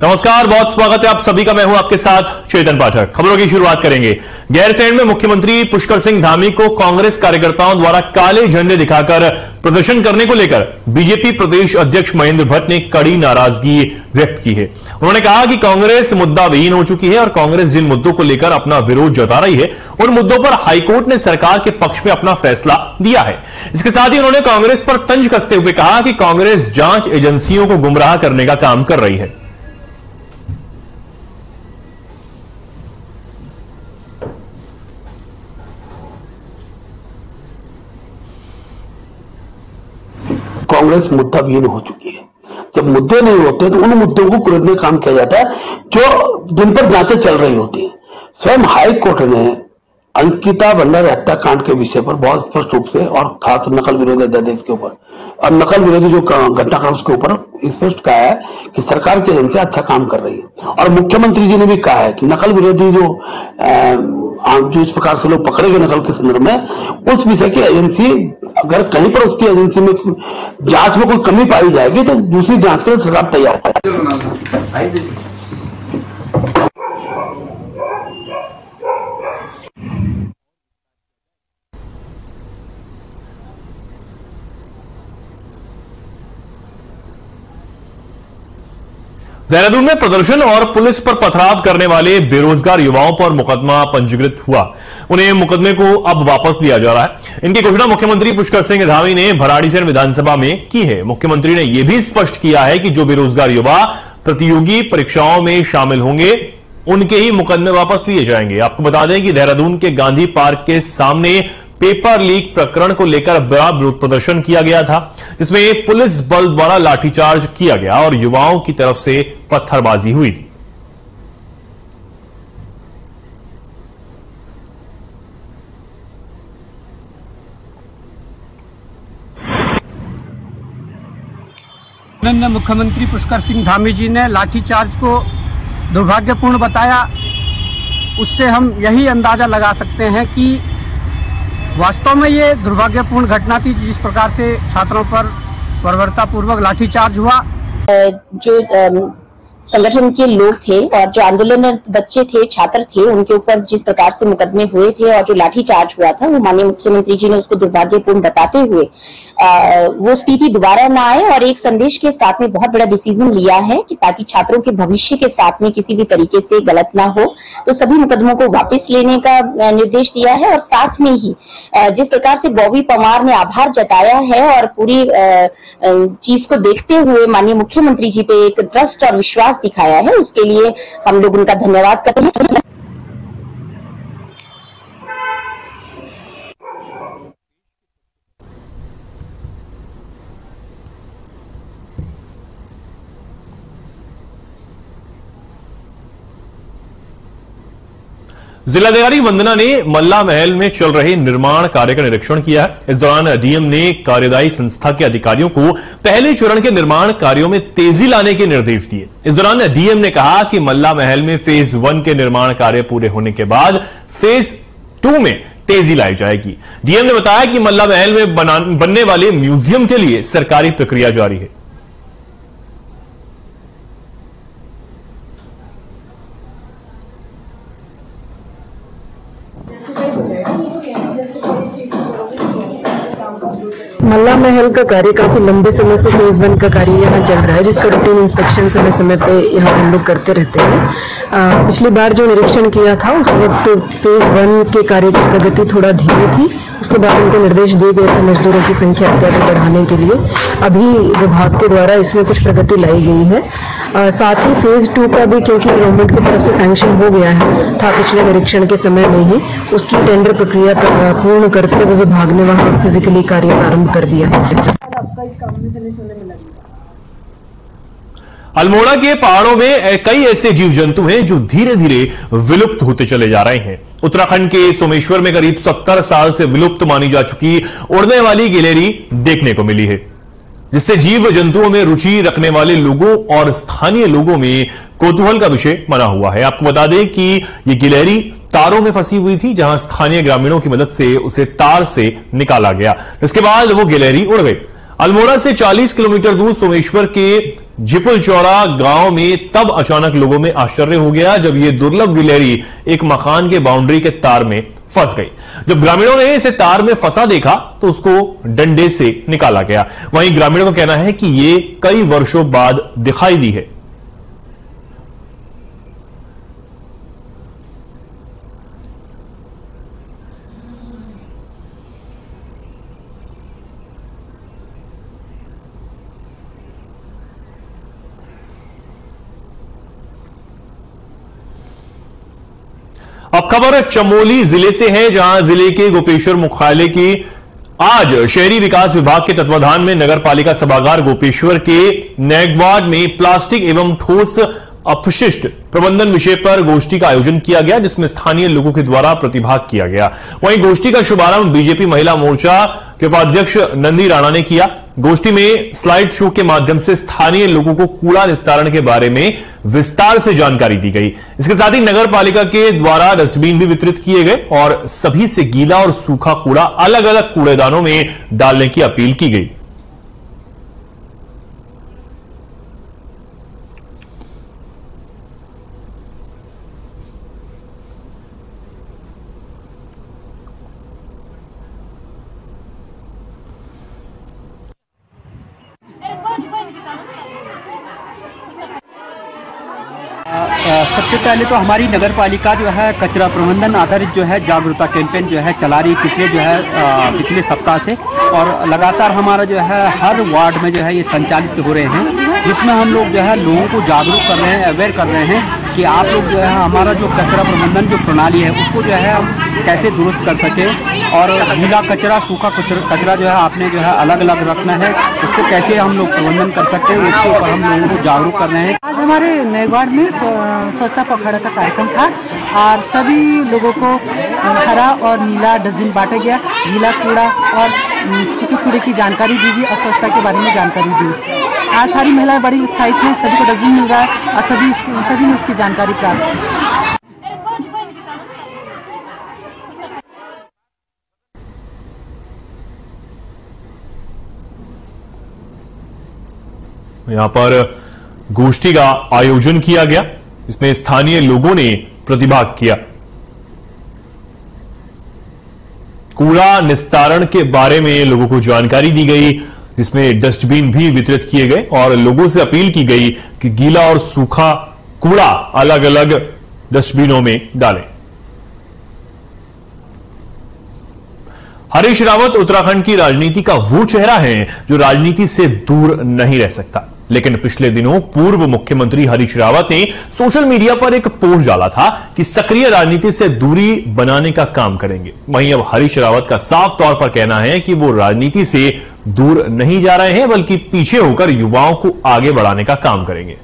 नमस्कार, बहुत स्वागत है आप सभी का। मैं हूँ आपके साथ चेतन पाठक। खबरों की शुरुआत करेंगे। गैरसैंण में मुख्यमंत्री पुष्कर सिंह धामी को कांग्रेस कार्यकर्ताओं द्वारा काले झंडे दिखाकर प्रदर्शन करने को लेकर बीजेपी प्रदेश अध्यक्ष महेंद्र भट्ट ने कड़ी नाराज़गी व्यक्त की है। उन्होंने कहा कि कांग्रेस मुद्दा विहीन हो चुकी है और कांग्रेस जिन मुद्दों को लेकर अपना विरोध जता रही है, उन मुद्दों पर हाईकोर्ट ने सरकार के पक्ष में अपना फैसला दिया है। इसके साथ ही उन्होंने कांग्रेस पर तंज कसते हुए कहा कि कांग्रेस जाँच एजेंसियों को गुमराह करने का काम कर रही है। कांग्रेस मुद्दा विहीन हो चुकी है। जब मुद्दे नहीं होते तो उन मुद्दों को कुरदने काम किया जाता है, जो जिन पर जांचें चल रही होती है। स्वयं हाईकोर्ट ने अंकिता भंडारी हत्याकांड के विषय पर बहुत स्पष्ट रूप से और खास नकल विरोध अध्यादेश के ऊपर और नकल विरोधी जो घटनाक्रम उसके ऊपर स्पष्ट कहा है कि सरकार की एजेंसी अच्छा काम कर रही है। और मुख्यमंत्री जी ने भी कहा है कि नकल विरोधी जो जो इस प्रकार से लोग पकड़े गए नकल के संदर्भ में, उस विषय की एजेंसी, अगर कहीं पर उसकी एजेंसी में जाँच में कोई कमी पाई जाएगी तो दूसरी जाँच के लिए सरकार तैयार है। देहरादून में प्रदर्शन और पुलिस पर पथराव करने वाले बेरोजगार युवाओं पर मुकदमा पंजीकृत हुआ। उन्हें मुकदमे को अब वापस लिया जा रहा है। इनकी घोषणा मुख्यमंत्री पुष्कर सिंह धामी ने भराड़ीसैन विधानसभा में की है। मुख्यमंत्री ने यह भी स्पष्ट किया है कि जो बेरोजगार युवा प्रतियोगी परीक्षाओं में शामिल होंगे, उनके ही मुकदमे वापस लिए जाएँगे। आपको बता दें कि देहरादून के गांधी पार्क के सामने पेपर लीक प्रकरण को लेकर बड़ा विरोध प्रदर्शन किया गया था, जिसमें एक पुलिस बल द्वारा लाठीचार्ज किया गया और युवाओं की तरफ़ से पत्थरबाजी हुई थी। माननीय मुख्यमंत्री पुष्कर सिंह धामी जी ने लाठीचार्ज को दुर्भाग्यपूर्ण बताया। उससे हम यही अंदाज़ा लगा सकते हैं कि वास्तव में ये दुर्भाग्यपूर्ण घटना थी जिस प्रकार से छात्रों पर बर्बरतापूर्वक लाठीचार्ज हुआ। जो संगठन के लोग थे और जो आंदोलन बच्चे थे छात्र थे उनके ऊपर जिस प्रकार से मुकदमे हुए थे और जो लाठीचार्ज हुआ था वो माननीय मुख्यमंत्री जी ने उसको दुर्भाग्यपूर्ण बताते हुए आ, वो स्थिति दोबारा ना आए और एक संदेश के साथ में बहुत बड़ा डिसीज़न लिया है कि ताकि छात्रों के भविष्य के साथ में किसी भी तरीके से गलत ना हो। तो सभी मुकदमों को वापस लेने का निर्देश दिया है और साथ में ही जिस प्रकार से बॉबी पवार ने आभार जताया है और पूरी चीज़ को देखते हुए माननीय मुख्यमंत्री जी पे एक ट्रस्ट और विश्वास विश्वास दिखाया है उसके लिए हम लोग उनका धन्यवाद करते हैं। जिलाधिकारी वंदना ने मल्ला महल में चल रहे निर्माण कार्य का निरीक्षण किया। इस दौरान डीएम ने कार्यदायी संस्था के अधिकारियों को पहले चरण के निर्माण कार्यों में तेज़ी लाने के निर्देश दिए। इस दौरान डीएम ने कहा कि मल्ला महल में फ़ेज़ वन के निर्माण कार्य पूरे होने के बाद फ़ेज़ टू में तेज़ी लाई जाएगी। डीएम ने बताया कि मल्ला महल में बनने वाले म्यूज़ियम के लिए सरकारी प्रक्रिया जारी है। का कार्य काफ़ी लंबे समय से फ़ेज़ वन का कार्य यहाँ चल रहा है, जिसका रूटीन इंस्पेक्शन समय समय पे यहाँ हम लोग करते रहते हैं। पिछली बार जो निरीक्षण किया था उस वक्त फ़ेज़ वन के कार्य की प्रगति थोड़ा धीमी थी। उसके बाद उनको निर्देश दिए गए थे मजदूरों की संख्या इत्यादि बढ़ाने के लिए। अभी विभाग के द्वारा इसमें कुछ प्रगति लाई गई है। आ, साथ ही फ़ेज़ टू का भी क्योंकि गवर्नमेंट की तरफ़ से सैंक्शन हो गया है था पिछले निरीक्षण के समय में ही उसकी टेंडर प्रक्रिया पूर्ण करते हुए विभाग ने वहाँ फिजिकली कार्य प्रारंभ कर दिया। है अल्मोड़ा के पहाड़ों में कई ऐसे जीव जंतु हैं जो धीरे धीरे विलुप्त होते चले जा रहे हैं। उत्तराखंड के सोमेश्वर में करीब 70 साल से विलुप्त मानी जा चुकी उड़ने वाली गिलेरी देखने को मिली है, जिससे जीव जंतुओं में रुचि रखने वाले लोगों और स्थानीय लोगों में कौतूहल का विषय बना हुआ है। आपको बता दें कि यह गिलहरी तारों में फंसी हुई थी, जहाँ स्थानीय ग्रामीणों की मदद से उसे तार से निकाला गया। इसके बाद वो गिलहरी उड़ गई। अल्मोड़ा से 40 किलोमीटर दूर सोमेश्वर के जिपुल चौरा गाँव में तब अचानक लोगों में आश्चर्य हो गया जब यह दुर्लभ गिलहरी एक मकान के बाउंड्री के तार में फंस गई। जब ग्रामीणों ने इसे तार में फंसा देखा तो उसको डंडे से निकाला गया। वहीं ग्रामीणों का कहना है कि यह कई वर्षों बाद दिखाई दी है। खबर चमोली ज़िले से है, जहाँ ज़िले के गोपेश्वर मुख्यालय की आज शहरी विकास विभाग के तत्वाधान में नगर पालिका सभागार गोपेश्वर के नेगवाड में प्लास्टिक एवं ठोस अपशिष्ट प्रबंधन विषय पर गोष्ठी का आयोजन किया गया, जिसमें स्थानीय लोगों के द्वारा प्रतिभाग किया गया। वहीं गोष्ठी का शुभारंभ बीजेपी महिला मोर्चा के उपाध्यक्ष नंदी राणा ने किया। गोष्ठी में स्लाइड शो के माध्यम से स्थानीय लोगों को कूड़ा निस्तारण के बारे में विस्तार से जानकारी दी गई। इसके साथ ही नगर पालिका के द्वारा डस्टबिन भी वितरित किए गए और सभी से गीला और सूखा कूड़ा अलग अलग कूड़ेदानों में डालने की अपील की गई। सबसे पहले तो हमारी नगर पालिका जो है, कचरा प्रबंधन आधारित जो है, जागरूकता कैंपेन जो है, चला रही पिछले जो है पिछले सप्ताह से। और लगातार हमारा जो है, हर वार्ड में जो है, ये संचालित हो रहे हैं, जिसमें हम लोग जो है, लोगों को जागरूक कर रहे हैं अवेयर कर रहे हैं कि आप लोग जो है हमारा जो कचरा प्रबंधन जो प्रणाली है, उसको जो है हम कैसे दुरुस्त कर सके और गीला कचरा, सूखा कचरा जो है आपने जो है अलग अलग रखना है, उसको कैसे हम लोग प्रबंधन कर सकते हैं उसके ऊपर हम लोगों को जागरूक कर रहे हैं। आज हमारे नएवाड़ में स्वच्छता पखवाड़ा का कार्यक्रम था और सभी लोगों को हरा और नीला डस्टबिन बांटा गया, गीला कूड़ा और सूखे कूड़े की जानकारी दी गई और स्वच्छता के बारे में जानकारी दी। आज सारी महिलाएँ बड़ी उत्साहित हैं, सभी को डस्टबिन मिल रहा है और सभी सभी ने उसकी जानकारी प्राप्त यहाँ पर गोष्ठी का आयोजन किया गया इसमें स्थानीय लोगों ने प्रतिभाग किया। कूड़ा निस्तारण के बारे में लोगों को जानकारी दी गई। जिसमें डस्टबिन भी वितरित किए गए और लोगों से अपील की गई कि गीला और सूखा कूड़ा अलग अलग डस्टबिनों में डालें। हरीश रावत उत्तराखंड की राजनीति का वो चेहरा है जो राजनीति से दूर नहीं रह सकता। लेकिन पिछले दिनों पूर्व मुख्यमंत्री हरीश रावत ने सोशल मीडिया पर एक पोस्ट डाला था कि सक्रिय राजनीति से दूरी बनाने का काम करेंगे। वहीं अब हरीश रावत का साफ़ तौर पर कहना है कि वो राजनीति से दूर नहीं जा रहे हैं, बल्कि पीछे होकर युवाओं को आगे बढ़ाने का काम करेंगे।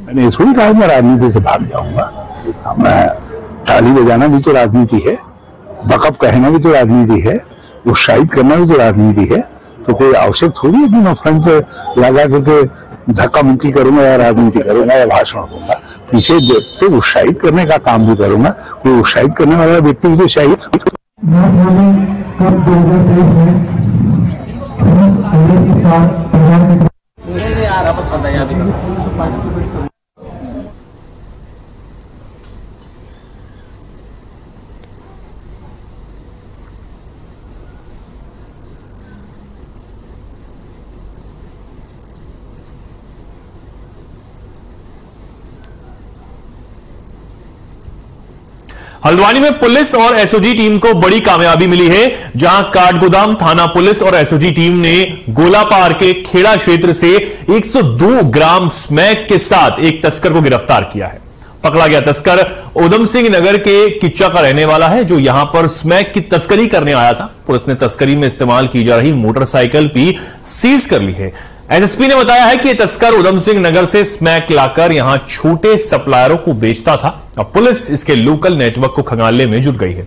मैंने थोड़ी कहा मैं राजनीति से भाग जाऊँगा। मैं ताली बजाना भी तो राजनीति है, बकअप कहना भी तो राजनीति है। उत्साहित करना भी तो राजनीति है तो कोई आवश्यक थोड़ी है कि मैं फ्रंट पे लगा करके धक्का मुक्की करूँगा या राजनीति करूँगा या भाषण दूँगा? पीछे से उत्साहित करने का काम भी करूँगा कोई उत्साहित करने वाला व्यक्ति भी तो चाहिए। हल्द्वानी में पुलिस और एसओजी टीम को बड़ी कामयाबी मिली है, जहाँ काठगोदाम थाना पुलिस और एसओजी टीम ने गोलापार के खेड़ा क्षेत्र से 102 ग्राम स्मैक के साथ एक तस्कर को गिरफ़्तार किया है। पकड़ा गया तस्कर उधम सिंह नगर के किच्चा का रहने वाला है, जो यहाँ पर स्मैक की तस्करी करने आया था। पुलिस ने तस्करी में इस्तेमाल की जा रही मोटरसाइकिल भी सीज कर ली है। एसएसपी ने बताया है कि तस्कर उधम सिंह नगर से स्मैक लाकर यहाँ छोटे सप्लायरों को बेचता था। अब पुलिस इसके लोकल नेटवर्क को खंगालने में जुट गई है।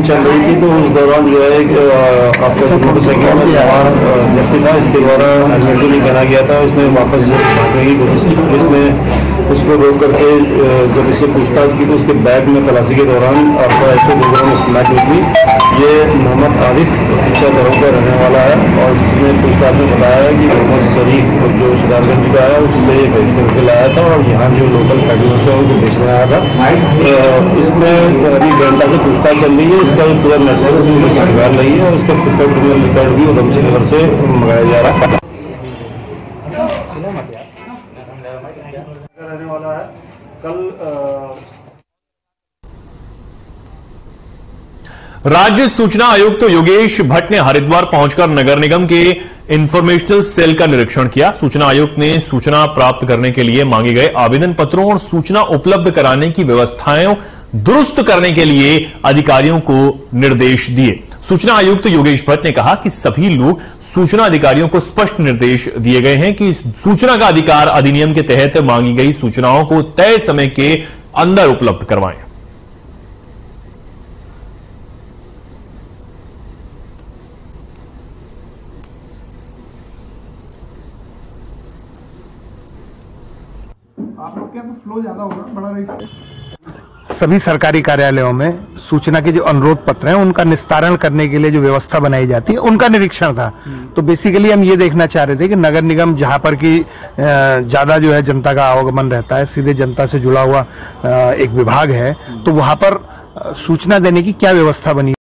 चल रही थी तो उस दौरान जो है आपका मोटरसाइकिल में सवार व्यक्ति था, इसके द्वारा हेलमेट भी पहना गया था उसमें वापस की पुलिस उसको रोक करके जब इससे पूछताछ की तो उसके बैग में तलाशी के दौरान आपका ऐसे विवरण स्मैक निकली ये मोहम्मद आरिफ पीछा दरों का रहने वाला है और उसने पूछताछ में बताया है कि मोहम्मद शरीफ जो शिदारगंज का है उससे ये भेज करके लाया था और यहाँ जो लोकल पेट्रोल है उनको बेचने आया था। इसमें अभी घंटा से पूछताछ चल रही है, इसका एक पूरा नेटवर्क जो निकाल रही है और इसका क्रिमिनल रिकॉर्ड भी उधमसिंह नगर से मंगाया जा रहा है। रहने वाला है। कल राज्य सूचना आयुक्त तो योगेश भट्ट ने हरिद्वार पहुंचकर नगर निगम के इंफॉर्मेशनल सेल का निरीक्षण किया। सूचना आयुक्त ने सूचना प्राप्त करने के लिए मांगे गए आवेदन पत्रों और सूचना उपलब्ध कराने की व्यवस्थाएँ दुरुस्त करने के लिए अधिकारियों को निर्देश दिए। सूचना आयुक्त तो योगेश भट्ट ने कहा कि सभी लोग सूचना अधिकारियों को स्पष्ट निर्देश दिए गए हैं कि सूचना का अधिकार अधिनियम के तहत मांगी गई सूचनाओं को तय समय के अंदर उपलब्ध करवाएँ आप लोग क्या तो फ्लो ज़्यादा होगा बड़ा रही सभी सरकारी कार्यालयों में सूचना के जो अनुरोध पत्र हैं उनका निस्तारण करने के लिए जो व्यवस्था बनाई जाती है उनका निरीक्षण था। तो बेसिकली हम ये देखना चाह रहे थे कि नगर निगम जहाँ पर की ज़्यादा जो है जनता का आवागमन रहता है सीधे जनता से जुड़ा हुआ एक विभाग है तो वहाँ पर सूचना देने की क्या व्यवस्था बनी?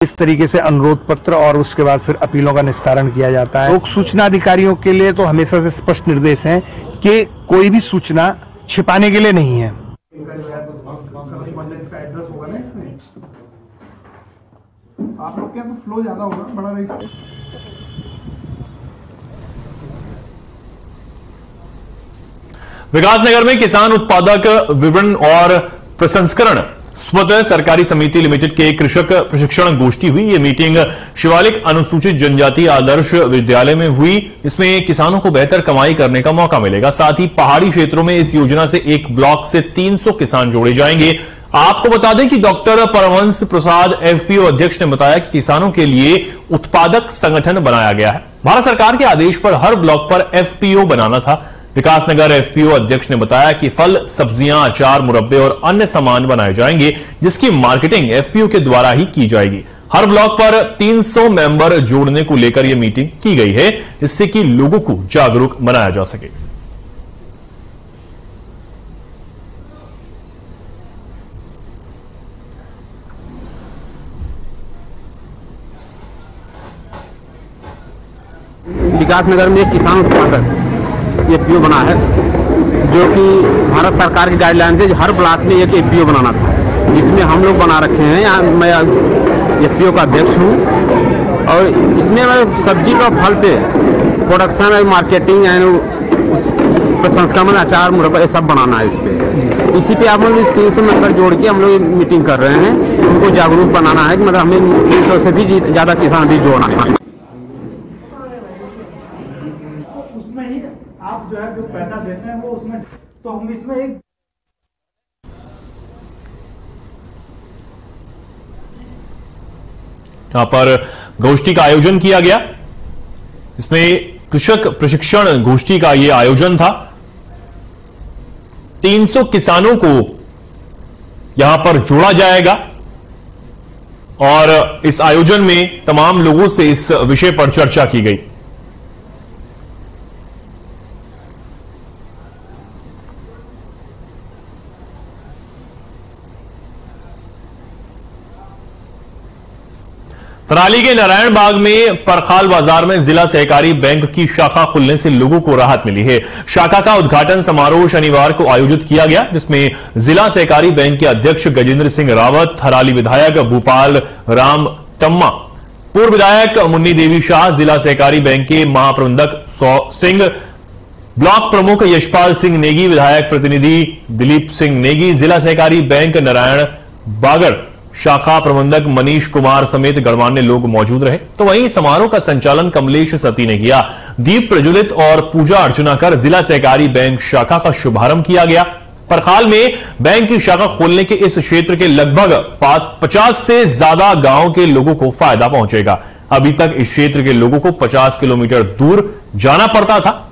इस तरीके से अनुरोध पत्र और उसके बाद फिर अपीलों का निस्तारण किया जाता है। लोक सूचना अधिकारियों के लिए तो हमेशा से स्पष्ट निर्देश है कि कोई भी सूचना छिपाने के लिए नहीं है। आप लोग क्या तो फ्लो ज़्यादा होगा? बड़ा रही विकासनगर में किसान उत्पादक विवरण और प्रसंस्करण। स्वतः सरकारी समिति लिमिटेड के कृषक प्रशिक्षण गोष्ठी हुई। ये मीटिंग शिवालिक अनुसूचित जनजाति आदर्श विद्यालय में हुई। इसमें किसानों को बेहतर कमाई करने का मौका मिलेगा। साथ ही पहाड़ी क्षेत्रों में इस योजना से एक ब्लॉक से 300 किसान जोड़े जाएँगे। आपको बता दें कि डॉक्टर परमहंस प्रसाद, एफपीओ अध्यक्ष ने बताया कि किसानों के लिए उत्पादक संगठन बनाया गया है। भारत सरकार के आदेश पर हर ब्लॉक पर एफपीओ बनाना था। विकासनगर एफपीओ अध्यक्ष ने बताया कि फल, सब्ज़ियाँ, अचार, मुरब्बे और अन्य सामान बनाए जाएँगे, जिसकी मार्केटिंग एफपीओ के द्वारा ही की जाएगी। हर ब्लॉक पर 300 मेंबर जोड़ने को लेकर यह मीटिंग की गई है इससे कि लोगों को जागरूक बनाया जा सके। विकासनगर में किसान उत्पादक ये पीओ बना है, जो कि भारत सरकार की गाइडलाइन से हर ब्लॉक में एक एपीओ बनाना था। जिसमें हम लोग बना रखे हैं यहाँ मैं एफपीओ का अध्यक्ष हूँ, और इसमें मैं सब्ज़ी का फल पे प्रोडक्शन एंड मार्केटिंग एंड प्रसंस्करण अचार मुरब्बा, ये सब बनाना है इस पर इसी पे आप लोग तीन सौ मेंबर जोड़ के हम लोग मीटिंग कर रहे हैं। उनको जागरूक बनाना है कि मतलब हमें तीन सौ से भी ज़्यादा किसान भी जोड़ना है उसमें ही आप जो है जो पैसा देते हैं वो उसमें तो हम इसमें एक यहाँ पर गोष्ठी का आयोजन किया गया। इसमें कृषक प्रशिक्षण गोष्ठी का यह आयोजन था। 300 किसानों को यहाँ पर जोड़ा जाएगा और इस आयोजन में तमाम लोगों से इस विषय पर चर्चा की गई। थराली के नारायण बाग में परखाल बाज़ार में जिला सहकारी बैंक की शाखा खुलने से लोगों को राहत मिली है। शाखा का उद्घाटन समारोह शनिवार को आयोजित किया गया, जिसमें जिला सहकारी बैंक के अध्यक्ष गजेंद्र सिंह रावत थराली विधायक भूपाल राम टम्मा, पूर्व विधायक मुन्नी देवी शाह, जिला सहकारी बैंक के महाप्रबंधक सिंह, ब्लॉक प्रमुख यशपाल सिंह नेगी, विधायक प्रतिनिधि दिलीप सिंह नेगी, जिला सहकारी बैंक नारायण बागड़। शाखा प्रबंधक मनीष कुमार समेत गणमान्य लोग मौजूद रहे। तो वहीं समारोह का संचालन कमलेश सती ने किया। दीप प्रज्वलित और पूजा अर्चना कर जिला सहकारी बैंक शाखा का शुभारंभ किया गया। परखाल में बैंक की शाखा खोलने के इस क्षेत्र के लगभग 50 से ज़्यादा गाँव के लोगों को फ़ायदा पहुंचेगा। अभी तक इस क्षेत्र के लोगों को 50 किलोमीटर दूर जाना पड़ता था।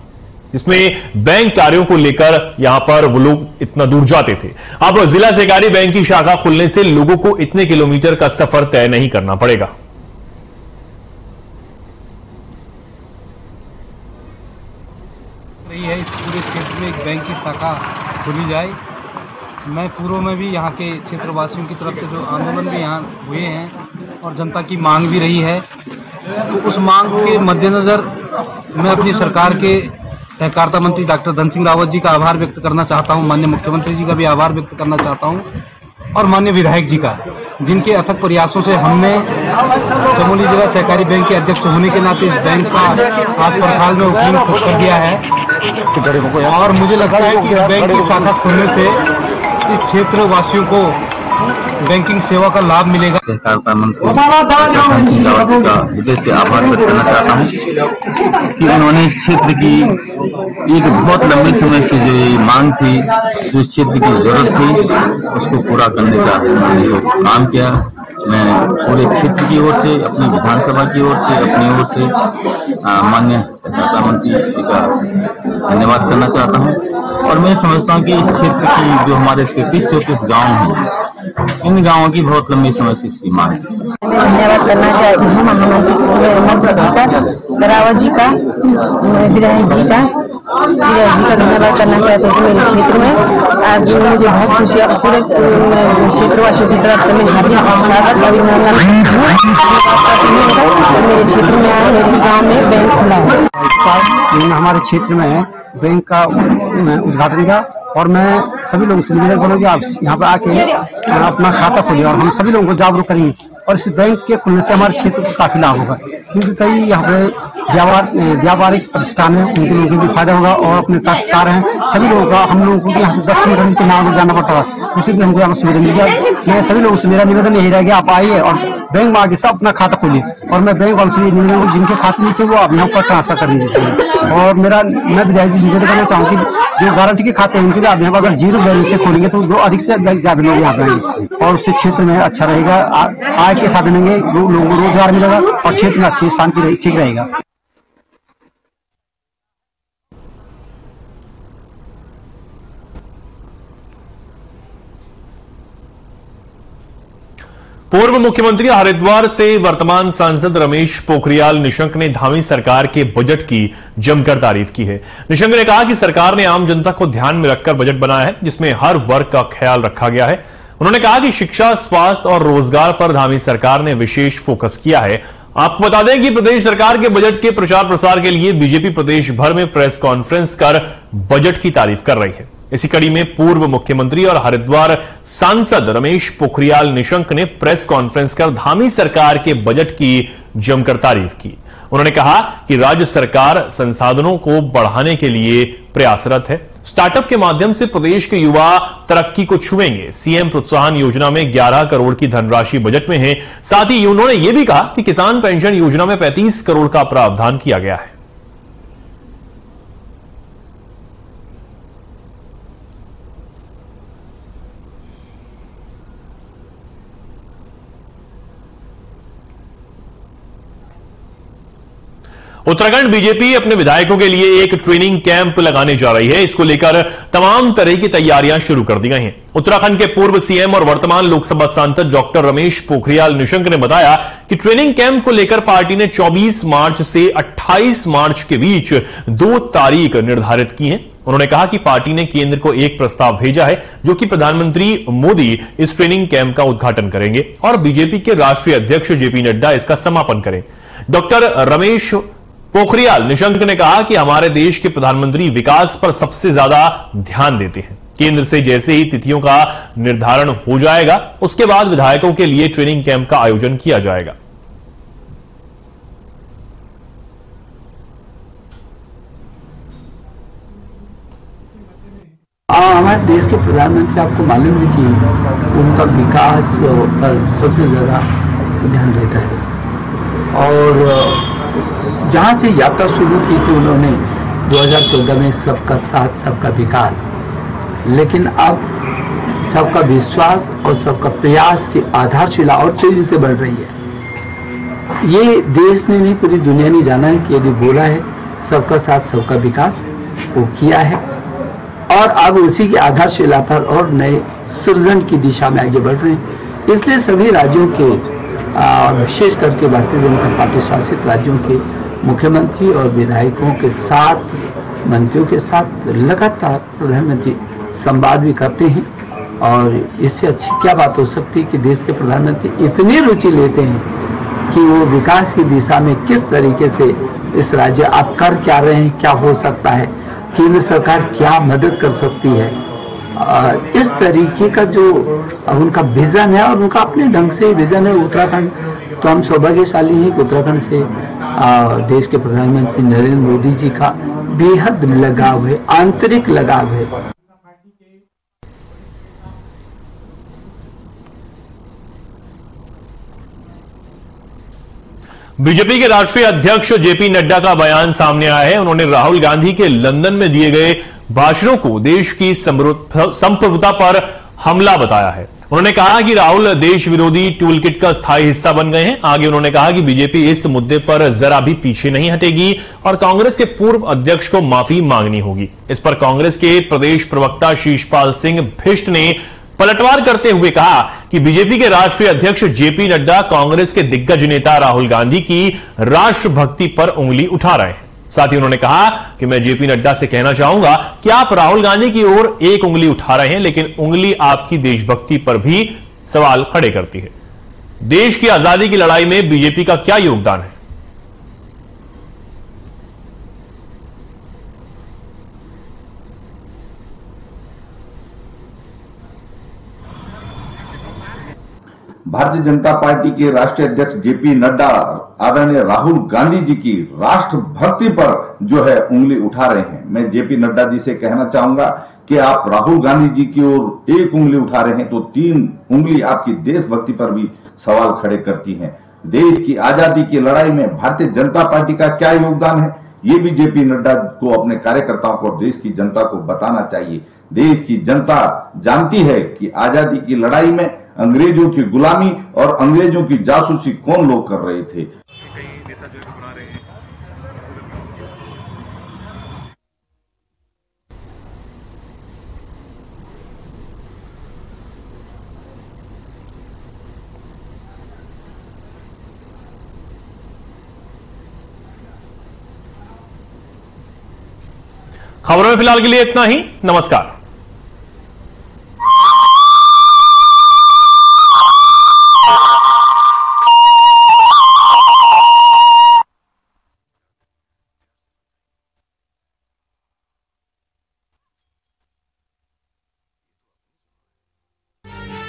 इसमें बैंक कार्यों को लेकर यहाँ पर वो लोग इतना दूर जाते थे। अब जिला सहकारी बैंक की शाखा खुलने से लोगों को इतने किलोमीटर का सफ़र तय नहीं करना पड़ेगा। रही है, इस पूरे क्षेत्र में एक बैंक की शाखा खोली जाए। मैं पूर्व में भी यहाँ के क्षेत्रवासियों की तरफ़ से जो आंदोलन भी यहाँ हुए हैं और जनता की मांग भी रही है तो उस मांग के मद्देनजर मैं अपनी सरकार के सहकारिता मंत्री डॉक्टर धन सिंह रावत जी का आभार व्यक्त करना चाहता हूँ, माननीय मुख्यमंत्री जी का भी आभार व्यक्त करना चाहता हूँ, और माननीय विधायक जी का, जिनके अथक प्रयासों से हमने चमोली जिला सहकारी बैंक के अध्यक्ष होने के नाते इस बैंक का आज परखाल में ओपनिंग कर दिया है। और मुझे लगता है कि इस बैंक की शाखा खोलने से इस क्षेत्र वासियों को बैंकिंग सेवा का लाभ मिलेगा। सहकारिता मंत्री का हृदय से आभार व्यक्त करना चाहता हूँ कि उन्होंने इस क्षेत्र की एक बहुत लंबे समय से जो मांग थी जो इस क्षेत्र की ज़रूरत थी उसको पूरा करने का जो काम किया। मैं पूरे क्षेत्र की ओर से, अपनी विधानसभा की ओर से, अपनी ओर से मान्य सहकारिता मंत्री जी का धन्यवाद करना चाहता हूँ। और मैं समझता हूँ कि इस क्षेत्र की जो हमारे तैतीस चौतीस गाँव हैं, इन गाँवों की बहुत लंबी समय से मांग है। धन्यवाद करना चाहती हूँ, महामंत्री रावत का, विधायक जी का, विधायक जी का धन्यवाद करना चाहते हैं मेरे क्षेत्र में। हमारे क्षेत्र में बैंक का उद्घाटन किया और मैं सभी लोगों से निवेदन करूँ कि आप यहाँ पर आके अपना खाता खोलिए और हम सभी लोगों को जागरूक करेंगे। और इस बैंक के खुलने से हमारे क्षेत्र को काफ़ी लाभ होगा। क्योंकि कई यहाँ पे व्यापार, व्यापारिक प्रतिष्ठान है, उनके लोगों को भी फ़ायदा होगा और अपने काश्तकार हैं, सभी लोगों का, हम लोगों को भी यहाँ से दस किलोमीटर से नाम जाना पड़ता था। उसी भी हमको यहाँ सुविधा मिल गया। मैं सभी लोगों से मेरा निवेदन यही रहेगा आप आइए और बैंक में आगे सब अपना खाता खोलिए। और मैं बैंक वालों से निवेदन जिनके खाते नीचे वो आप यहाँ पर ट्रांसफ़र कर दीजिए। और मेरा, मैं विधायक जी निवेदन करना चाहूँ कि जो गारंटी के खाते हैं उनके लिए आप अगर ज़ीरो बैलेंस से खोलेंगे तो अधिक से अधिक ज़्यादा लोग यहाँ आएँगे। और उससे क्षेत्र में अच्छा रहेगा। आय के साधन होंगे लोगों को रोज़गार मिलेगा और क्षेत्र में अच्छी शांति ठीक रहेगा। पूर्व मुख्यमंत्री हरिद्वार से वर्तमान सांसद रमेश पोखरियाल निशंक ने धामी सरकार के बजट की जमकर तारीफ़ की है। निशंक ने कहा कि सरकार ने आम जनता को ध्यान में रखकर बजट बनाया है, जिसमें हर वर्ग का ख्याल रखा गया है। उन्होंने कहा कि शिक्षा, स्वास्थ्य और रोज़गार पर धामी सरकार ने विशेष फोकस किया है। आपको बता दें कि प्रदेश सरकार के बजट के प्रचार प्रसार के लिए बीजेपी प्रदेश भर में प्रेस कॉन्फ्रेंस कर बजट की तारीफ़ कर रही है। इसी कड़ी में पूर्व मुख्यमंत्री और हरिद्वार सांसद रमेश पोखरियाल निशंक ने प्रेस कॉन्फ्रेंस कर धामी सरकार के बजट की जमकर तारीफ़ की। उन्होंने कहा कि राज्य सरकार संसाधनों को बढ़ाने के लिए प्रयासरत है। स्टार्टअप के माध्यम से प्रदेश के युवा तरक्की को छुएँगे। सीएम प्रोत्साहन योजना में 11 करोड़ की धनराशि बजट में है। साथ ही उन्होंने यह भी कहा कि किसान पेंशन योजना में 35 करोड़ का प्रावधान किया गया है। उत्तराखंड बीजेपी अपने विधायकों के लिए एक ट्रेनिंग कैंप लगाने जा रही है। इसको लेकर तमाम तरह की तैयारियाँ शुरू कर दी गई हैं। उत्तराखंड के पूर्व सीएम और वर्तमान लोकसभा सांसद डॉक्टर रमेश पोखरियाल निशंक ने बताया कि ट्रेनिंग कैंप को लेकर पार्टी ने 24 मार्च से 28 मार्च के बीच दो तारीख निर्धारित की है। उन्होंने कहा कि पार्टी ने केंद्र को एक प्रस्ताव भेजा है, जो कि प्रधानमंत्री मोदी इस ट्रेनिंग कैंप का उद्घाटन करेंगे और बीजेपी के राष्ट्रीय अध्यक्ष जेपी नड्डा इसका समापन करें। डॉक्टर रमेश पोखरियाल निशंक ने कहा कि हमारे देश के प्रधानमंत्री विकास पर सबसे ज़्यादा ध्यान देते हैं। केंद्र से जैसे ही तिथियों का निर्धारण हो जाएगा, उसके बाद विधायकों के लिए ट्रेनिंग कैंप का आयोजन किया जाएगा। हमारे देश के प्रधानमंत्री, आपको मालूम है कि उनका विकास पर सबसे ज़्यादा ध्यान देता है। और जहाँ से यात्रा शुरू की थी उन्होंने 2014 में सबका साथ, सबका विकास। लेकिन अब सबका विश्वास और सबका प्रयास की आधारशिला और तेज़ी से बढ़ रही है। ये देश ने नहीं, पूरी दुनिया ने जाना है कि यदि बोला है, सबका साथ, सबका विकास वो किया है। और अब उसी की आधारशिला पर और नए सृजन की दिशा में आगे बढ़ रहे हैं। इसलिए सभी राज्यों के विशेष करके भारतीय जनता पार्टी शासित राज्यों के मुख्यमंत्री और विधायकों के साथ, मंत्रियों के साथ लगातार प्रधानमंत्री संवाद भी करते हैं। और इससे अच्छी क्या बात हो सकती है कि देश के प्रधानमंत्री इतनी रुचि लेते हैं कि वो विकास की दिशा में किस तरीके से इस राज्य, आप कर क्या रहे हैं, क्या हो सकता है, केंद्र सरकार क्या मदद कर सकती है। इस तरीके का जो उनका विजन है और उनका अपने ढंग से विजन है। उत्तराखंड तो हम सौभाग्यशाली हैं कि उत्तराखंड से देश के प्रधानमंत्री नरेंद्र मोदी जी का बेहद लगाव है, आंतरिक लगाव है। बीजेपी के राष्ट्रीय अध्यक्ष जेपी नड्डा का बयान सामने आया है। उन्होंने राहुल गांधी के लंदन में दिए गए भाषणों को देश की संप्रभुता पर हमला बताया है। उन्होंने कहा कि राहुल देश विरोधी टूलकिट का स्थायी हिस्सा बन गए हैं। आगे उन्होंने कहा कि बीजेपी इस मुद्दे पर जरा भी पीछे नहीं हटेगी और कांग्रेस के पूर्व अध्यक्ष को माफ़ी मांगनी होगी। इस पर कांग्रेस के प्रदेश प्रवक्ता शीशपाल सिंह भिष्ट ने पलटवार करते हुए कहा कि बीजेपी के राष्ट्रीय अध्यक्ष जेपी नड्डा कांग्रेस के दिग्गज नेता राहुल गांधी की राष्ट्रभक्ति पर उंगली उठा रहे हैं। साथ ही उन्होंने कहा कि मैं जेपी नड्डा से कहना चाहूँगा कि आप राहुल गांधी की ओर एक उंगली उठा रहे हैं, लेकिन उंगली आपकी देशभक्ति पर भी सवाल खड़े करती है। देश की आज़ादी की लड़ाई में बीजेपी का क्या योगदान है? भारतीय जनता पार्टी के राष्ट्रीय अध्यक्ष जेपी नड्डा, आदरणीय राहुल गांधी जी की राष्ट्र भक्ति पर जो है उंगली उठा रहे हैं। मैं जेपी नड्डा जी से कहना चाहूँगा कि आप राहुल गांधी जी की ओर एक उंगली उठा रहे हैं तो तीन उंगली आपकी देशभक्ति पर भी सवाल खड़े करती हैं। देश की आज़ादी की लड़ाई में भारतीय जनता पार्टी का क्या योगदान है, ये भी जेपी नड्डा को अपने कार्यकर्ताओं को और देश की जनता को बताना चाहिए। देश की जनता जानती है कि आज़ादी की लड़ाई में अंग्रेज़ों की गुलामी और अंग्रेज़ों की जासूसी कौन लोग कर रहे थे? खबरों में फ़िलहाल के लिए इतना ही। नमस्कार।